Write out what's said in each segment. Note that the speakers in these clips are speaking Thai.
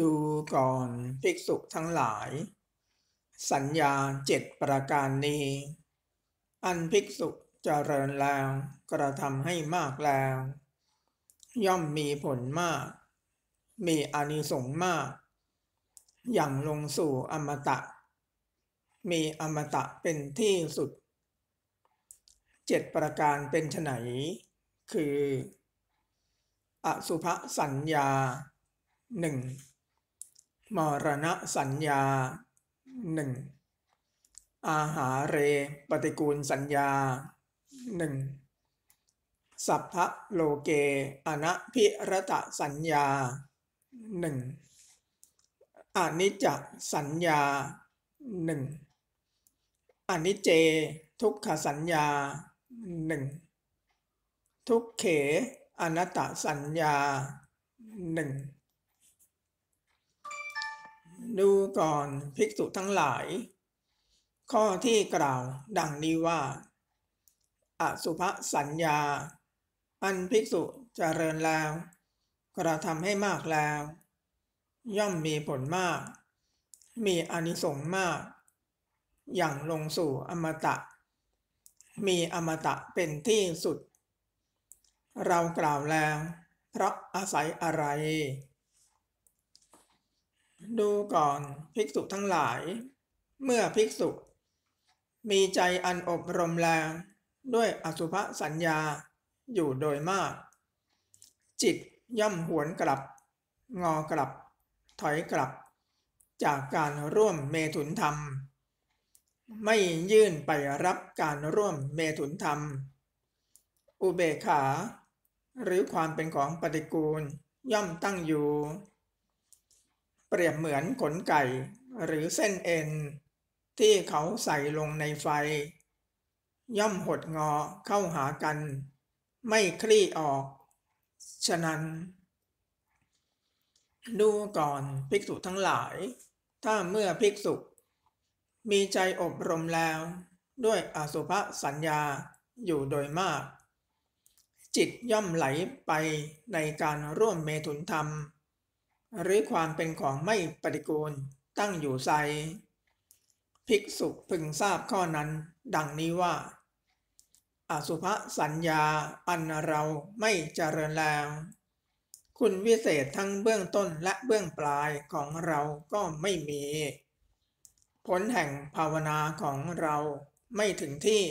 ดูก่อนภิกษุทั้งหลาย สัญญาเจ็ดประการนี้ อันภิกษุเจริญแล้วกระทำให้มากแล้ว ย่อมมีผลมาก มีอานิสงส์มาก อย่างลงสู่อมตะ มีอมตะเป็นที่สุดเจ็ดประการเป็นไนคือ อสุภสัญญาหนึ่ง มรณะสัญญาหนึ่งอาหาเร ปฏิกูลสัญญาหนึ่งสัพพะโลเกอนัพิรตะสัญญาหนึ่งอนิจจสัญญาหนึ่งอนิจเจ ทุกขสัญญาหนึ่งทุกเขอนัตตสัญญาหนึ่ง ดูก่อนภิกษุทั้งหลาย ข้อที่กล่าวดังนี้ว่า อสุภสัญญา อันภิกษุเจริญแล้ว กระทำให้มากแล้ว ย่อมมีผลมาก มีอนิสงส์มาก อย่างลงสู่อมตะ มีอมตะเป็นที่สุด เรากล่าวแล้ว เพราะอาศัยอะไร ดูก่อนภิกษุทั้งหลาย เมื่อภิกษุ มีใจอันอบรมแล้วด้วยอสุภสัญญาอยู่โดยมาก จิตย่อมหวนกลับ งอกลับ ถอยกลับ จากการร่วมเมถุนธรรม ไม่ยื่นไปรับการร่วมเมถุนธรรม อุเบกขา หรือความเป็นของปฏิกูลย่อมตั้งอยู่ เปรียบเหมือนขนไก่หรือเส้นเอ็น ที่เขาใส่ลงในไฟ ย่อมหดงอเข้าหากัน ไม่คลี่ออก ฉะนั้น ดูก่อนภิกษุทั้งหลาย ถ้าเมื่อภิกษุ มีใจอบรมแล้ว ด้วยอสุภสัญญาอยู่โดยมาก จิตย่อมไหลไปในการร่วมเมถุนธรรม หรือความเป็นของไม่ปฏิกูลตั้งอยู่ใสภิกษุพึงทราบข้อนั้น ดังนี้ว่า อสุภสัญญาอันเราไม่เจริญแล้ว คุณวิเศษทั้งเบื้องต้นและเบื้องปลายของเราก็ไม่มี ผลแห่งภาวนาของเราไม่ถึงที่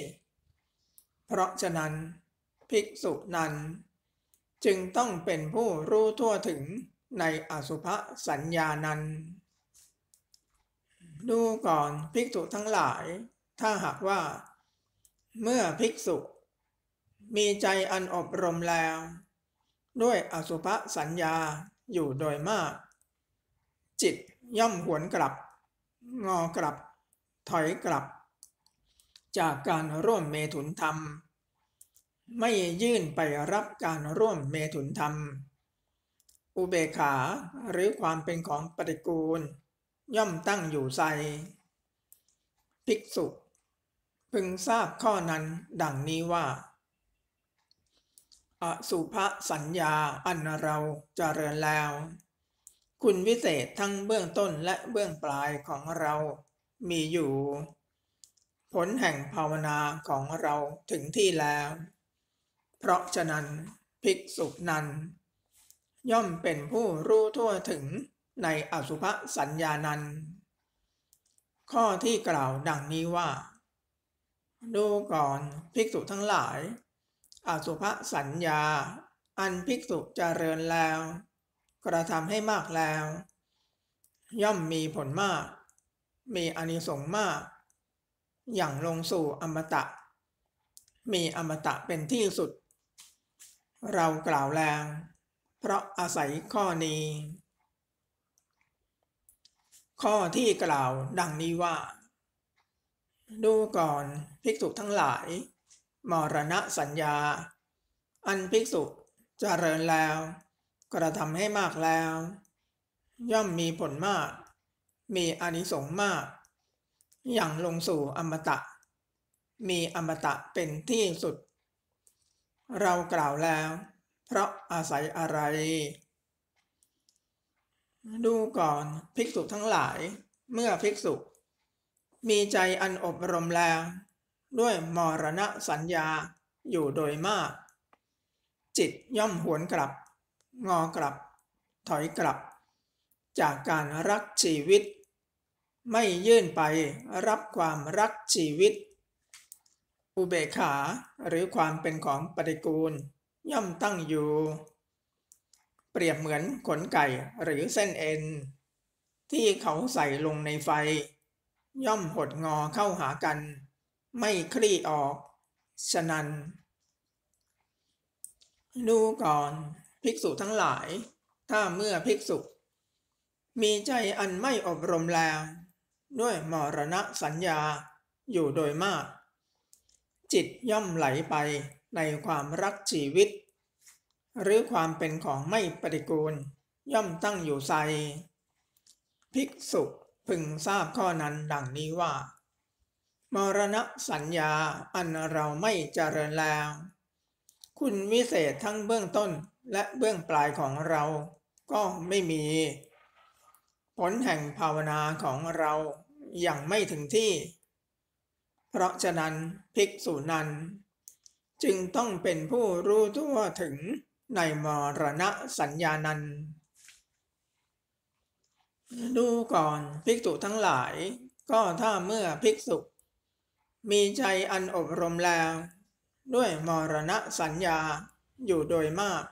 เพราะฉะนั้น ภิกษุนั้น จึงต้องเป็นผู้รู้ทั่วถึง ในอสุภสัญญานั้น ดูก่อนภิกษุทั้งหลาย ถ้าหากว่า เมื่อภิกษุ มีใจอันอบรมแล้ว ด้วยอสุภสัญญาอยู่โดยมาก จิตย่อมหวนกลับ งอกลับ ถอยกลับ จากการร่วมเมถุนธรรม ไม่ยื่นไปรับการร่วมเมถุนธรรม อุเบกขาหรือความเป็นของปฏิกูล ย่อมตั้งอยู่ใสภิกษุ พึงทราบข้อนั้นดังนี้ว่า อสุภสัญญาอันเราจเจริญแล้ว คุณวิเศษทั้งเบื้องต้นและเบื้องปลายของเรามีอยู่ ผลแห่งภาวนาของเราถึงที่แล้ว เพราะฉะนั้นภิกษุนั้น ย่อมเป็นผู้รู้ทั่วถึงในอสุภสัญญานั้นข้อที่กล่าวดังนี้ว่า ดูก่อนภิกษุทั้งหลาย อสุภสัญญา อันภิกษุเจริญแล้ว กระทำให้มากแล้ว ย่อมมีผลมาก มีอนิสงส์มาก อย่างลงสู่อมตะ มีอมตะเป็นที่สุด เรากล่าวแล้ว เพราะอาศัยข้อนี้ ข้อที่กล่าวดังนี้ว่า ดูก่อนภิกษุทั้งหลาย มรณะสัญญา อันภิกษุจเจริญแล้ว กระทำให้มากแล้ว ย่อมมีผลมาก มีอนิสงส์มาก อย่างลงสู่อมตะ มีอมตะเป็นที่สุด เรากล่าวแล้ว เพราะอาศัยอะไร ดูก่อนภิกษุทั้งหลาย เมื่อภิกษุ มีใจอันอบรมแล้วด้วยมรณะสัญญาอยู่โดยมาก จิตย่อมหวนกลับ งอกลับ ถอยกลับ จากการรักชีวิต ไม่ยื่นไปรับความรักชีวิต อุเบกขาหรือความเป็นของปฏิกูล ย่อมตั้งอยู่ เปรียบเหมือนขนไก่หรือเส้นเอ็น ที่เขาใส่ลงในไฟ ย่อมหดงอเข้าหากัน ไม่คลี่ออก ฉะนั้น ดูก่อนภิกษุทั้งหลาย ถ้าเมื่อภิกษุ มีใจอันไม่อบรมแล้ว ด้วยมรณะสัญญาอยู่โดยมาก จิตย่อมไหลไป ในความรักชีวิต หรือความเป็นของไม่ปฏิกูล ย่อมตั้งอยู่ใสภิกษุพึงทราบข้อนั้นดังนี้ว่า มรณะสัญญาอันเราไม่เจริญแล้ว คุณวิเศษทั้งเบื้องต้นและเบื้องปลายของเราก็ไม่มี ผลแห่งภาวนาของเรายัางไม่ถึงที่ เพราะฉะนั้นภิกษุนั้น จึงต้องเป็นผู้รู้ทั่วถึงในมรณะสัญญานั้นดูก่อนภิกษุทั้งหลาย ก็ถ้าเมื่อภิกษุ มีใจอันอบรมแล้ว ด้วยมรณะสัญญาอยู่โดยมาก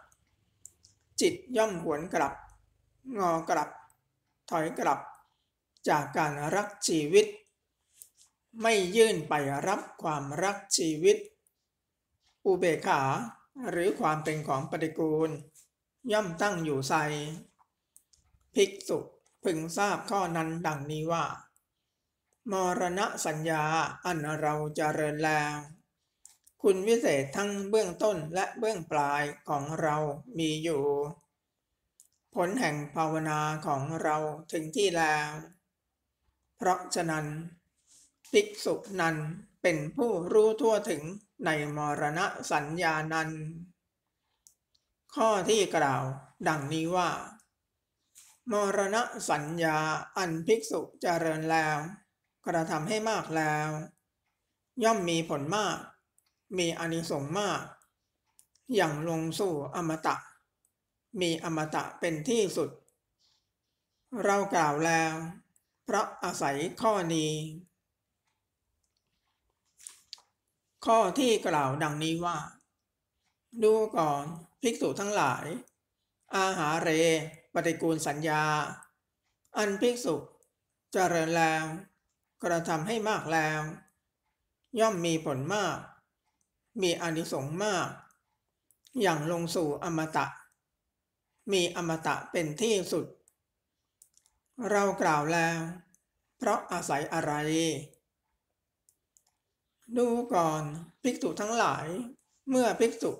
จิตย่อมหวนกลับ งอกลับ ถอยกลับ จากการรักชีวิต ไม่ยื่นไปรับความรักชีวิต อุเบกขาหรือความเป็นของปฏิกูล ย่อมตั้งอยู่ใสภิกษุพึงทราบข้อนั้นดังนี้ว่า มรณะสัญญาอันเราจเจริญแล้ว คุณวิเศษทั้งเบื้องต้นและเบื้องปลายของเรามีอยู่ ผลแห่งภาวนาของเราถึงที่แล้ว เพราะฉะนั้น ภิกษุนั้นเป็นผู้รู้ทั่วถึง ในมรณะสัญญานันข้อที่กล่าวดังนี้ว่า มรณะสัญญาอันภิกษุเจริญแล้ว กระทำให้มากแล้ว ย่อมมีผลมาก มีอนิสงส์มาก อย่างลงสู่อมตะ มีอมตะเป็นที่สุด เรากล่าวแล้ว เพราะอาศัยข้อนี้ ข้อที่กล่าวดังนี้ว่า ดูก่อนภิกษุทั้งหลาย อาหาเร ปฏิกูลสัญญา อันภิกษุเจริญแล้วกระทำให้มากแล้ว ย่อมมีผลมาก มีอนิสงส์มาก อย่างลงสู่อมตะ มีอมตะเป็นที่สุด เรากล่าวแล้ว เพราะอาศัยอะไร ดูก่อนภิกษุทั้งหลาย เมื่อภิกษุ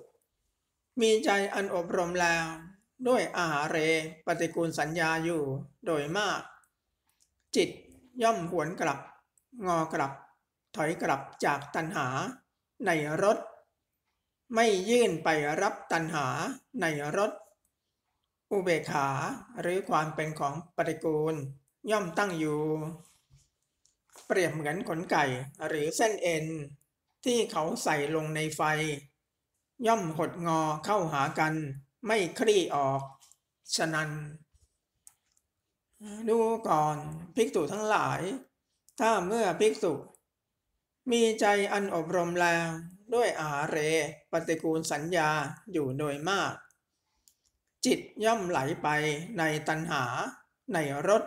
มีใจอันอบรมแล้ว ด้วยอาหารเรปฏิกูลสัญญาอยู่โดยมาก จิตย่อมหวนกลับ งอกลับ ถอยกลับจากตัณหา ในรถ ไม่ยื่นไปรับตัณหาในรถ อุเบกขาหรือความเป็นของปฏิกูล ย่อมตั้งอยู่ เปรียบเหมือนขนไก่หรือเส้นเอ็น ที่เขาใส่ลงในไฟ ย่อมหดงอเข้าหากัน ไม่คลี่ออก ฉะนั้น ดูก่อนภิกษุทั้งหลาย ถ้าเมื่อภิกษุ มีใจอันอบรมแล้วด้วยอาเรปฏิกูลสัญญาอยู่โดยมาก จิตย่อมไหลไปในตัณหา ในรส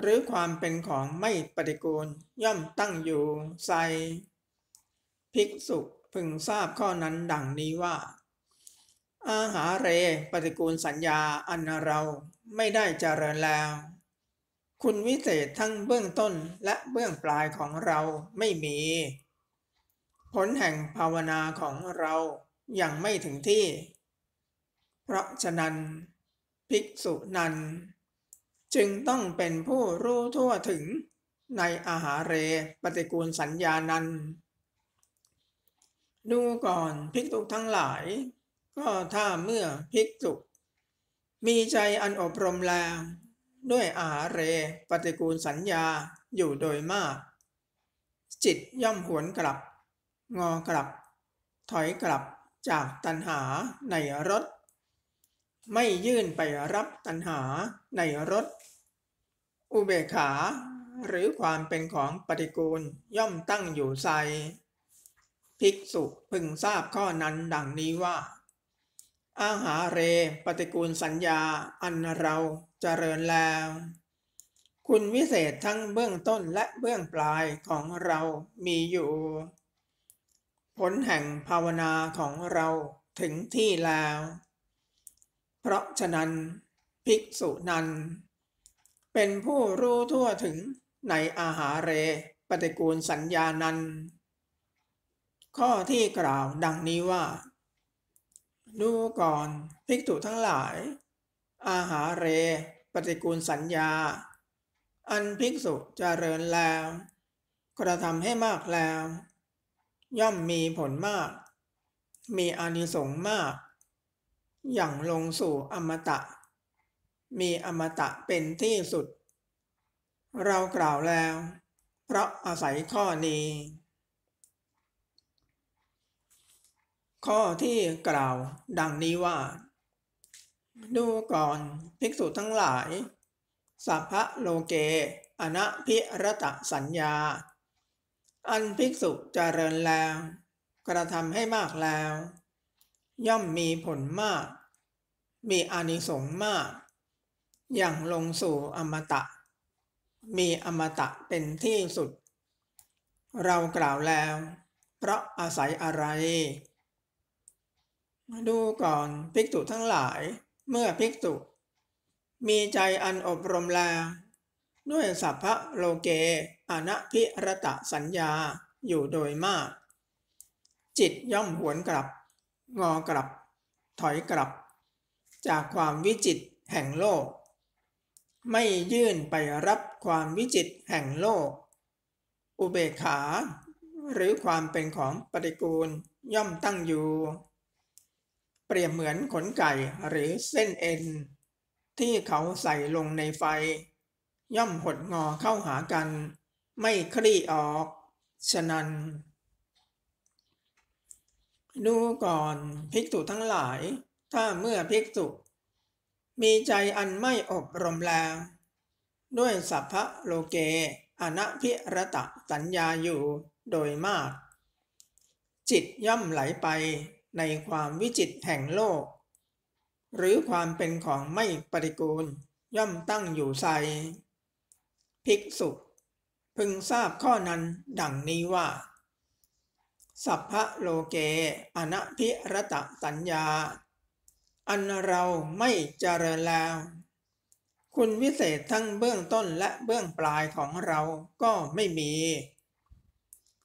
หรือความเป็นของไม่ปฏิกูลย่อมตั้งอยู่ใสภิกษุพึงทราบข้อนั้นดังนี้ว่า อาหาเรปฏิกูลสัญญาอันเราไม่ได้เจริญแล้ว คุณวิเศษทั้งเบื้องต้นและเบื้องปลายของเราไม่มี ผลแห่งภาวนาของเรายัางไม่ถึงที่ เพราะฉะนั้น ภิกษุนั้น จึงต้องเป็นผู้รู้ทั่วถึงในอาหารเรปฏิกูลสัญญานั้นดูก่อนภิกษุทั้งหลาย ก็ถ้าเมื่อภิกษุมีใจอันอบรมแล้ว ด้วยอาหาเรปฏิกูลสัญญาอยู่โดยมาก จิตย่อมหวนกลับ งอกลับ ถอยกลับจากตัณหาในรถ ไม่ยื่นไปรับตัณหาในรถอุเบกขา หรือความเป็นของปฏิกูลย่อมตั้งอยู่ใสภิกษุพึงทราบข้อนั้นดังนี้ว่า อาหาเรปฏิกูลสัญญาอันเราจเจริญแล้ว คุณวิเศษทั้งเบื้องต้นและเบื้องปลายของเรามีอยู่ ผลแห่งภาวนาของเราถึงที่แล้ว เพราะฉะนั้นภิกษุนั้น เป็นผู้รู้ทั่วถึงในอาหาเรปฏิกูลสัญญานั้น ข้อที่กล่าวดังนี้ว่า ดูก่อนภิกษุทั้งหลาย อาหาเรปฏิกูลสัญญา อันภิกษุจเจริญแล้ว กระทำให้มากแล้ว ย่อมมีผลมาก มีอานิสงส์มาก อย่างลงสู่อมตะ มีอมตะเป็นที่สุด เรากล่าวแล้ว เพราะอาศัยข้อนี้ ข้อที่กล่าวดังนี้ว่า ดูก่อนภิกษุทั้งหลาย สัพพะโลเกอนะพิรตะสัญญา อันภิกษุจเจริญแล้ว กระทำให้มากแล้วย่อมมีผลมาก มีอานิสงส์มาก อย่างลงสู่อมตะ มีอมตะเป็นที่สุด เรากล่าวแล้ว เพราะอาศัยอะไร ดูก่อนภิกษุทั้งหลาย เมื่อภิกษุ มีใจอันอบรมแล้ว ด้วยสัพพะโลเกอนัพิรตะสัญญาอยู่โดยมาก จิตย่อมหวนกลับ งอกลับ ถอยกลับ จากความวิจิตแห่งโลก ไม่ยื่นไปรับความวิจิตแห่งโลก อุเบกขา หรือความเป็นของปฏิกูลย่อมตั้งอยู่ เปรียบเหมือนขนไก่หรือเส้นเอ็น ที่เขาใส่ลงในไฟ ย่อมหดงอเข้าหากัน ไม่คลี่ออก ฉะนั้นดูก่อนภิกษุทั้งหลาย ถ้าเมื่อภิกษุ มีใจอันไม่อบรมแล้ว ด้วยสัพพะโลเกอนัพิรตะสัญญาอยู่โดยมาก จิตย่อมไหลไปในความวิจิตแห่งโลก หรือความเป็นของไม่ปฏิกูลย่อมตั้งอยู่ใสภิกษุ พึงทราบข้อนั้นดังนี้ว่า สัพพะโลเกอนัพิรตะสัญญา อันเราไม่เจริญแล้ว คุณวิเศษทั้งเบื้องต้นและเบื้องปลายของเราก็ไม่มี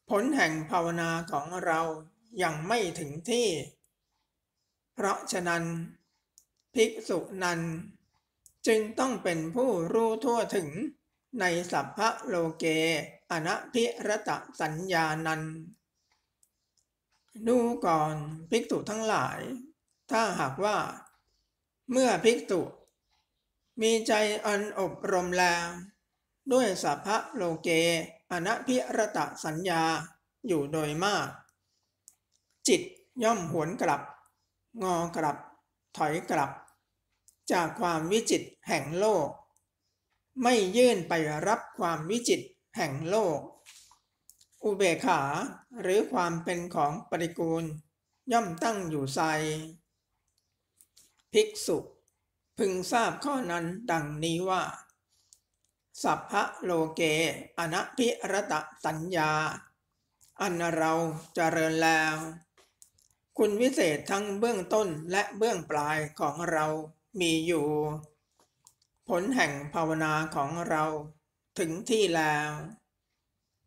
ผลแห่งภาวนาของเรายังไม่ถึงที่ เพราะฉะนั้นภิกษุนั้น จึงต้องเป็นผู้รู้ทั่วถึงในสัพพะโลเกอนัพิรตะสัญญานันดูก่อนภิกษุทั้งหลาย ถ้าหากว่า เมื่อภิกษุ มีใจอันอบรมแล้วด้วยสัพพะโลเกอนัพิรตะสัญญาอยู่โดยมาก จิตย่อมหวนกลับ งอกลับ ถอยกลับ จากความวิจิตแห่งโลก ไม่ยื่นไปรับความวิจิตแห่งโลก อุเบกขาหรือความเป็นของปฏิกูล ย่อมตั้งอยู่ใส ภิกษุพึงทราบข้อนั้นดังนี้ว่า สัพพะโลเกอนัพิรตะสัญญา อันเราจเจริญแล้ว คุณวิเศษทั้งเบื้องต้นและเบื้องปลายของเรามีอยู่ ผลแห่งภาวนาของเราถึงที่แล้ว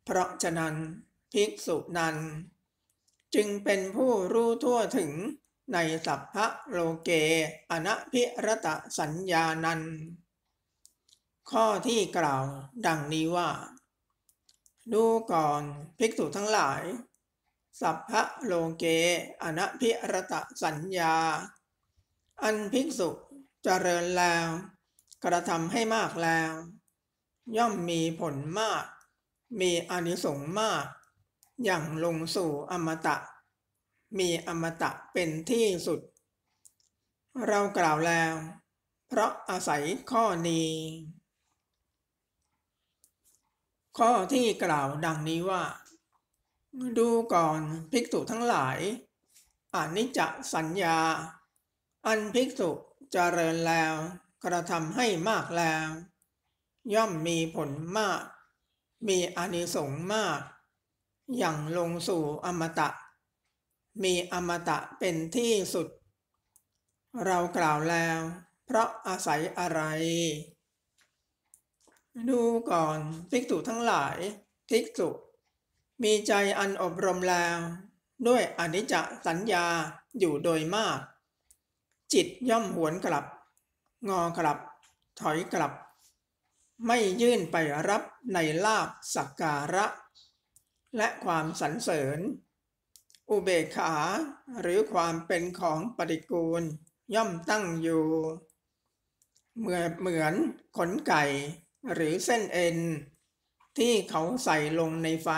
เพราะฉะนั้นภิกษุนั้น จึงเป็นผู้รู้ทั่วถึง ในสัพพะโลเกอนัพิรตะสัญญานัน ข้อที่กล่าวดังนี้ว่า ดูก่อนภิกษุทั้งหลาย สัพพะโลเกอนัพิรตะสัญญา อันภิกษุจเจริญแล้ว กระทำให้มากแล้ว ย่อมมีผลมาก มีอนิสงส์มาก อย่างลงสู่อมตะ มีอมตะเป็นที่สุด เรากล่าวแล้ว เพราะอาศัยข้อนี้ ข้อที่กล่าวดังนี้ว่า ดูก่อนภิกษุทั้งหลายอนิจจสัญญา อันภิกษุเจริญแล้ว กระทำให้มากแล้ว ย่อมมีผลมาก มีอานิสงส์มาก อย่างลงสู่อมตะ มีอมตะเป็นที่สุด เรากล่าวแล้ว เพราะอาศัยอะไร ดูก่อนภิกษุทั้งหลายภิกษุมีใจอันอบรมแล้ว ด้วยอนิจจสัญญาอยู่โดยมาก จิตย่อมหวนกลับ งอกลับ ถอยกลับ ไม่ยื่นไปรับในลาบสักการะ และความสรรเสริญ อุเบกขาหรือความเป็นของปฏิกูล ย่อมตั้งอยู่เมื่อเหมือนขนไก่ หรือเส้นเอ็น ที่เขาใส่ลงในไฟ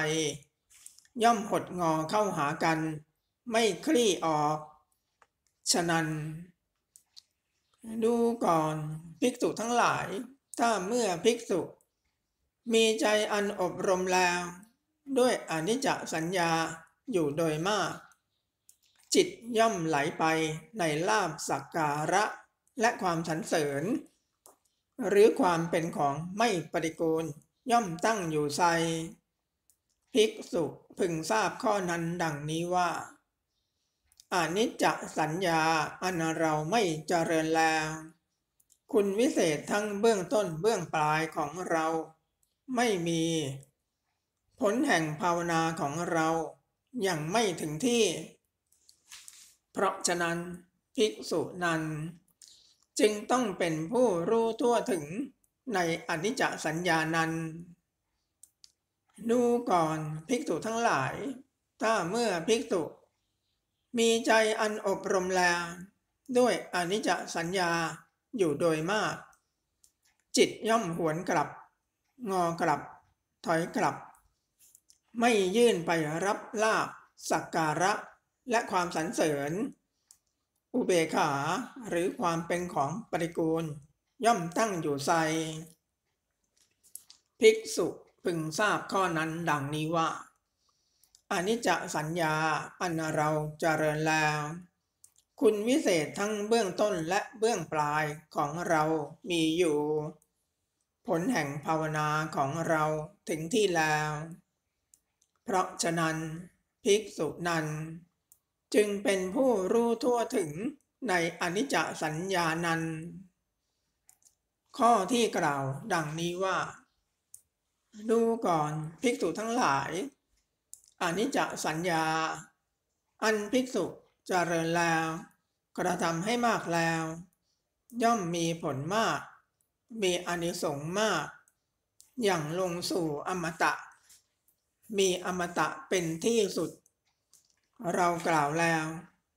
ย่อมหดงอเข้าหากัน ไม่คลี่ออก ฉะนั้น ดูก่อนภิกษุทั้งหลาย ถ้าเมื่อภิกษุ มีใจอันอบรมแล้ว ด้วยอนิจจสัญญา อยู่โดยมาก จิตย่อมไหลไปในลาบสักการะ และความสรรเสริญ หรือความเป็นของไม่ปฏิกูลย่อมตั้งอยู่ใสภิกษุพึงทราบข้อนั้นดังนี้ว่าอานิจจสัญญาอันเราไม่เจริญแล้ว คุณวิเศษทั้งเบื้องต้นเบื้องปลายของเรา ไม่มี ผลแห่งภาวนาของเรา ยังไม่ถึงที่ เพราะฉะนั้นภิกษุนั้น จึงต้องเป็นผู้รู้ทั่วถึงในอนิจจสัญญานั้น ดูก่อนภิกษุทั้งหลาย ถ้าเมื่อภิกษุ มีใจอันอบรมแล้วด้วยอนิจจสัญญาอยู่โดยมาก จิตย่อมหวนกลับ งอกลับ ถอยกลับ ไม่ยื่นไปรับลาบสักการะ และความสรรเสริญ อุเบกขาหรือความเป็นของปฏิกูล ย่อมตั้งอยู่ใสภิกษุพึงทราบข้อนั้นดังนี้ว่าอานิจจสัญญาอันเราเจริญแล้ว คุณวิเศษทั้งเบื้องต้นและเบื้องปลายของเรามีอยู่ ผลแห่งภาวนาของเราถึงที่แล้ว เพราะฉะนั้นภิกษุนั้น จึงเป็นผู้รู้ทั่วถึงในอนิจจสัญญานั้น ข้อที่กล่าวดังนี้ว่า ดูก่อนภิกษุทั้งหลาย อนิจจสัญญา อันภิกษุเจริญแล้ว กระทำให้มากแล้ว ย่อมมีผลมาก มีอนิสงส์มาก อย่างลงสู่อมตะ มีอมตะเป็นที่สุด เรากล่าวแล้ว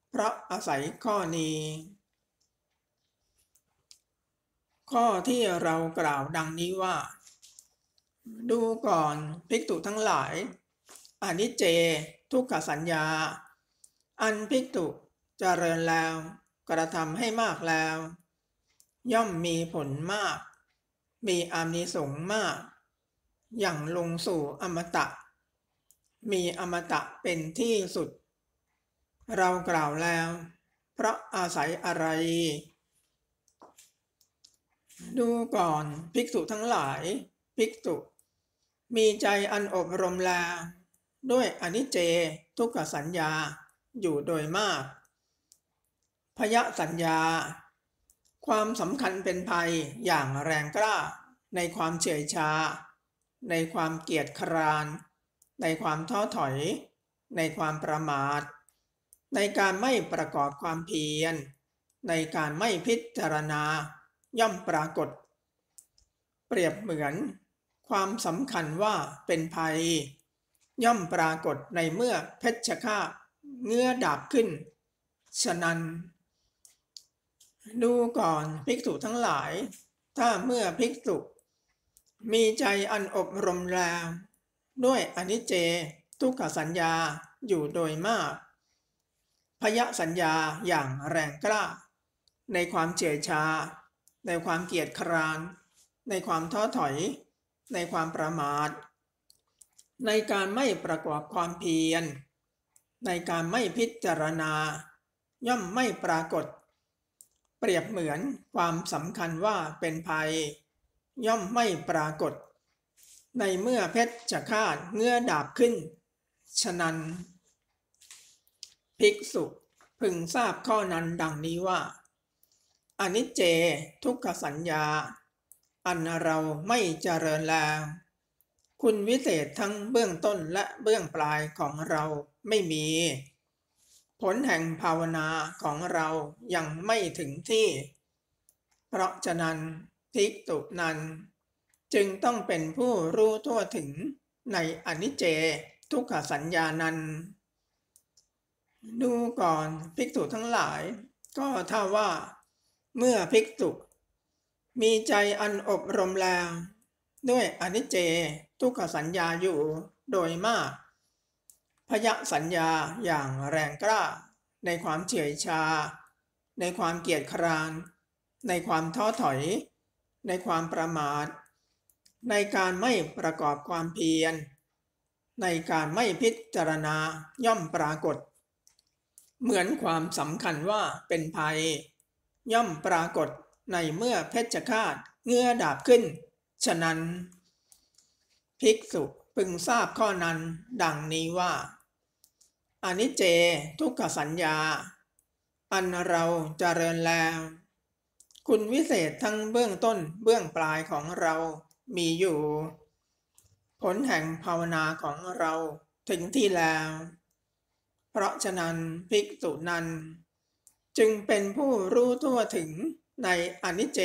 เพราะอาศัยข้อนี้ ข้อที่เรากล่าวดังนี้ว่า ดูก่อนภิกษุทั้งหลายอนิจเจ ทุกขสัญญา อันภิกษุเจริญแล้ว กระทำให้มากแล้ว ย่อมมีผลมาก มีอานิสงส์มาก อย่างลงสู่อมตะ มีอมตะเป็นที่สุด เรากล่าวแล้ว เพราะอาศัยอะไร ดูก่อนภิกษุทั้งหลาย ภิกษุ มีใจอันอบรมแลด้วยอนิจเจทุกขสัญญาอยู่โดยมาก พยสัญญา ความสำคัญเป็นภัยอย่างแรงกล้าในความเฉยชา ในความเกียจคร้าน ในความท้อถอย ในความประมาท ในการไม่ประกอบความเพียร ในการไม่พิจารณา ย่อมปรากฏ เปรียบเหมือน ความสำคัญว่าเป็นภัย ย่อมปรากฏในเมื่อเพชฌฆาตเงื้อดาบขึ้น ฉะนั้น ดูก่อนภิกษุทั้งหลาย ถ้าเมื่อภิกษุมีใจอันอบรมแล้ว ด้วยอนิจเจ ทุกขสัญญาอยู่โดยมาก พยสัญญาอย่างแรงกล้า ในความเฉื่อยชา ในความเกียจคร้าน ในความท้อถอย ในความประมาท ในการไม่ประกอบความเพียร ในการไม่พิจารณา ย่อมไม่ปรากฏ เปรียบเหมือนความสำคัญว่าเป็นภัย ย่อมไม่ปรากฏ ในเมื่อเพชรจะคาเงื่อดาบขึ้น ฉะนั้น ภิกษุพึงทราบข้อนั้นดังนี้ว่าอนิจเจทุกขสัญญา อันเราไม่เจริญแล้ว คุณวิเศษทั้งเบื้องต้นและเบื้องปลายของเราไม่มี ผลแห่งภาวนาของเรายังไม่ถึงที่ เพราะฉะนั้นภิกษุนั้น จึงต้องเป็นผู้รู้ทั่วถึงในอนิจเจทุกขสัญญานั้น ดูก่อนภิกษุทั้งหลาย ก็ถ้าว่า เมื่อภิกษุ มีใจอันอบรมแล้ว ด้วยอนิจเจทุกขสัญญาอยู่โดยมาก พยสัญญาอย่างแรงกล้า ในความเฉื่อยชา ในความเกียจคร้าน ในความท้อถอย ในความประมาท ในการไม่ประกอบความเพียร ในการไม่พิจารณาย่อมปรากฏ เหมือนความสำคัญว่าเป็นภัย ย่อมปรากฏในเมื่อเพชฌฆาตเงื่อดาบขึ้น ฉะนั้น ภิกษุพึงทราบข้อนั้นดังนี้ว่าอนิจเจทุกขสัญญา อันเราจเจริญแล้ว คุณวิเศษทั้งเบื้องต้นเบื้องปลายของเรา มีอยู่ ผลแห่งภาวนาของเราถึงที่แล้ว เพราะฉะนั้นภิกษุนั้น จึงเป็นผู้รู้ทั่วถึงในอนิจเจ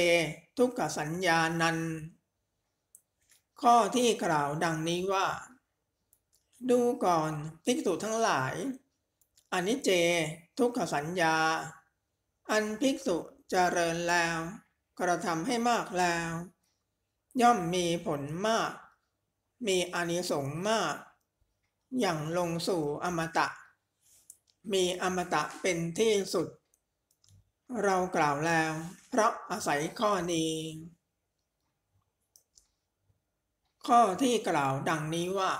ทุกขสัญญานั้น ข้อที่กล่าวดังนี้ว่า ดูก่อนภิกษุทั้งหลายอนิจเจทุกขสัญญา อันภิกษุเจริญแล้ว กระทำให้มากแล้ว ย่อมมีผลมาก มีอานิสงส์มาก อย่างลงสู่อมตะ มีอมตะเป็นที่สุด เรากล่าวแล้ว เพราะอาศัยข้อนี้ ข้อที่กล่าวดังนี้ว่า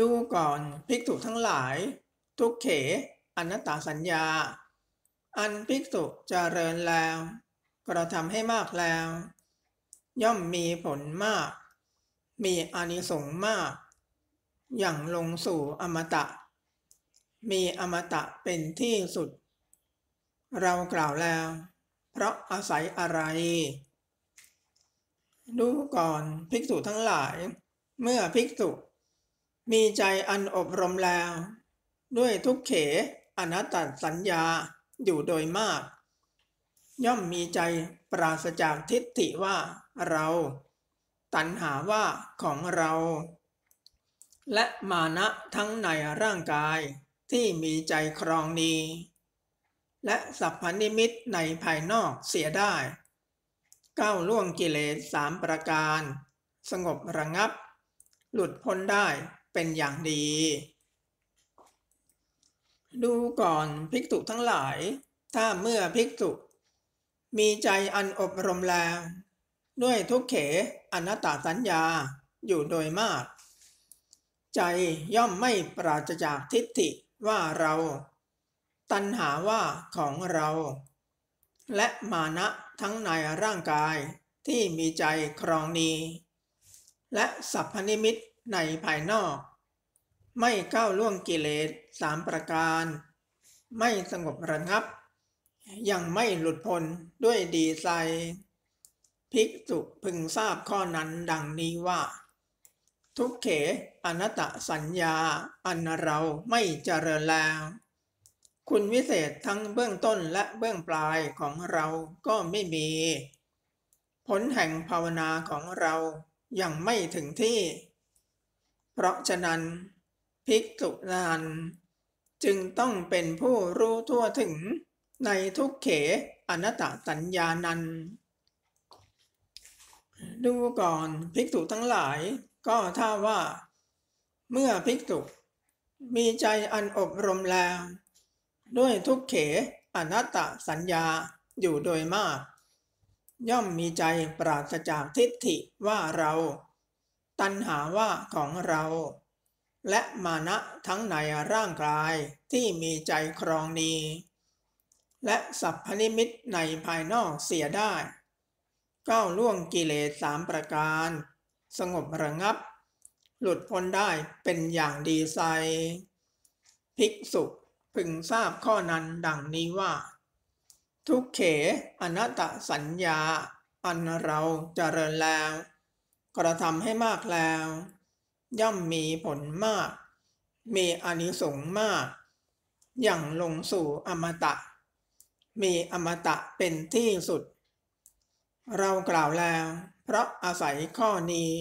ดูก่อนภิกษุทั้งหลาย ทุกเขอนัตตาสัญญา อันภิกษุจเจริญแล้ว กระทำให้มากแล้ว ย่อมมีผลมาก มีอานิสงส์มาก อย่างลงสู่อมตะ มีอมตะเป็นที่สุด เรากล่าวแล้ว เพราะอาศัยอะไร ดูก่อนภิกษุทั้งหลาย เมื่อภิกษุ มีใจอันอบรมแล้ว ด้วยทุกเขอนัตตสัญญาอยู่โดยมาก ย่อมมีใจปราศจากทิฏฐิว่า เรา ตัณหาว่าของเรา และมานะทั้งในร่างกายที่มีใจครองนี้และสัพพนิมิตในภายนอกเสียได้ก้าวล่วงกิเลสสามประการ สงบระงับ หลุดพ้นได้เป็นอย่างดี ดูก่อนภิกษุทั้งหลาย ถ้าเมื่อภิกษุมีใจอันอบรมแล้ว ด้วยทุกเขอนัตตาสัญญาอยู่โดยมาก ใจย่อมไม่ปราศจากทิฏฐิว่าเรา ตัณหาว่าของเรา และมานะทั้งในร่างกายที่มีใจครองนีและสัพพนิมิตในภายนอก ไม่ก้าวล่วงกิเลสสามประการ ไม่สงบระงับ ยังไม่หลุดพ้นด้วยดีไซ ภิกษุพึงทราบข้อนั้นดังนี้ว่า ทุกเขอนัตสัญญา อันเราไม่เจริญแล้ว คุณวิเศษทั้งเบื้องต้นและเบื้องปลายของเราก็ไม่มี ผลแห่งภาวนาของเรายังไม่ถึงที่ เพราะฉะนั้น ภิกษุนั้นจึงต้องเป็นผู้รู้ทั่วถึงในทุกเขอนัตสัญญานั้น ดูก่อนภิกษุทั้งหลาย ก็ถ้าว่า เมื่อภิกษุมีใจอันอบรมแล้ว ด้วยทุกเขอนัตตสัญญาอยู่โดยมาก ย่อมมีใจปราศจากทิฏฐิว่าเรา ตัณหาว่าของเรา และมานะทั้งในร่างกายที่มีใจครองนีและสัพพนิมิตในภายนอกเสียได้ ก้าวล่วงกิเลสสามประการ สงบระงับ หลุดพ้นได้เป็นอย่างดีไซภิกษุพึงทราบข้อนั้นดังนี้ว่า ทุกเขอนัตตสัญญา อันเราเจริญแล้ว กระทำให้มากแล้ว ย่อมมีผลมาก มีอนิสงส์มาก อย่างลงสู่อมตะ มีอมตะเป็นที่สุด เรากล่าวแล้ว เพราะอาศัยข้อนี้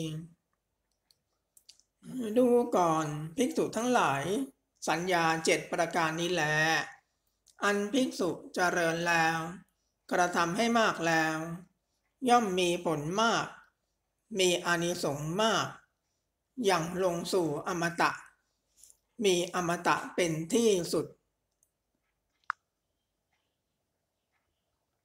ดูก่อนภิกษุทั้งหลาย สัญญาเจ็ดประการนี้แลอันภิกษุเจริญแล้ว กระทำให้มากแล้ว ย่อมมีผลมาก มีอานิสงส์มาก อย่างลงสู่อมตะ มีอมตะเป็นที่สุด